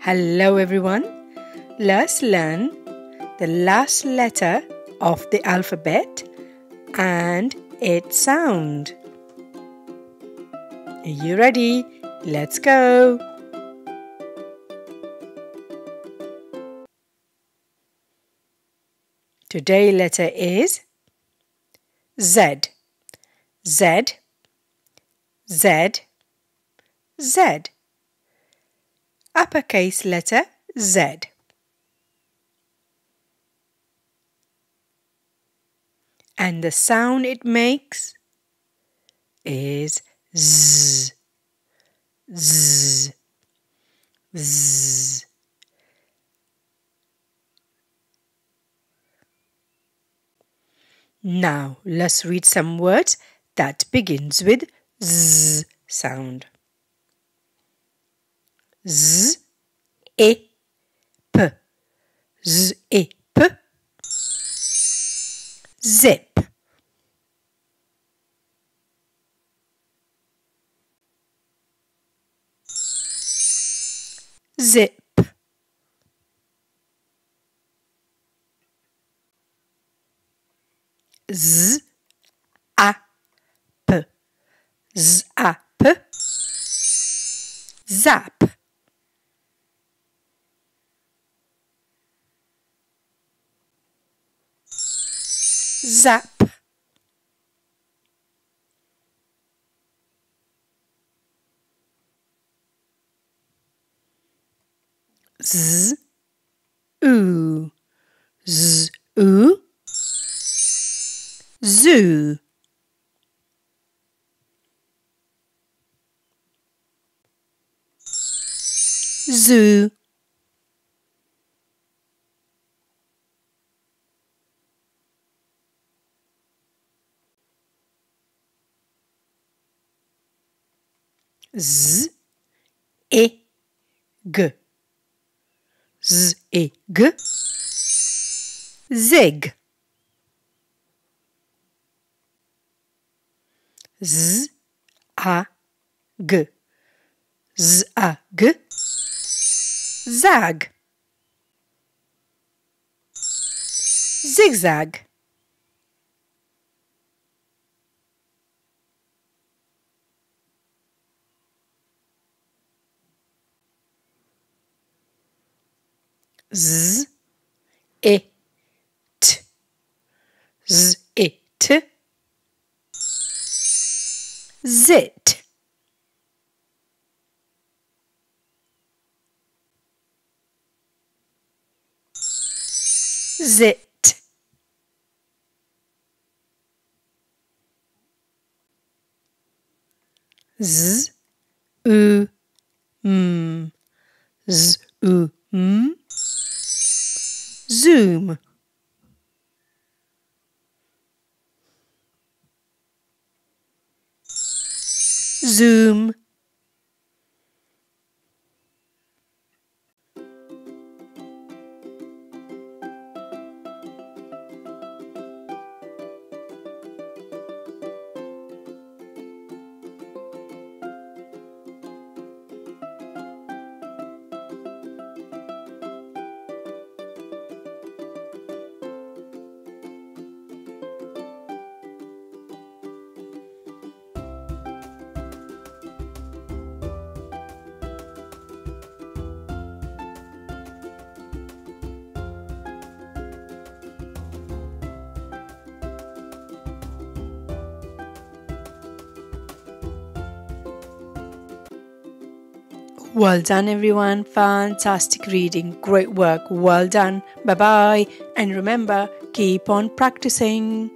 Hello, everyone. Let's learn the last letter of the alphabet and its sound. Are you ready? Let's go. Today letter is Z. Z. Z. Z. Uppercase letter Z. And the sound it makes is Z. Z. Z. Now let's read some words that begins with Z sound. Z, E, P. Z, E, P. Zip. Zip. Z, A, P. Z, A, P. Zap. Zap. Z, oo, z, oo, zoo. Zoo. Z, E, G. Z, E, G. Zig. Z, A, G. Z, A, G. Zag. Zigzag. Z, E, T. Z, E, T. Zit. Zit. Z, U, M. Z, U, M. Zoom. Zoom. Well done, everyone. Fantastic reading. Great work. Well done. Bye bye. And remember, keep on practicing.